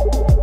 you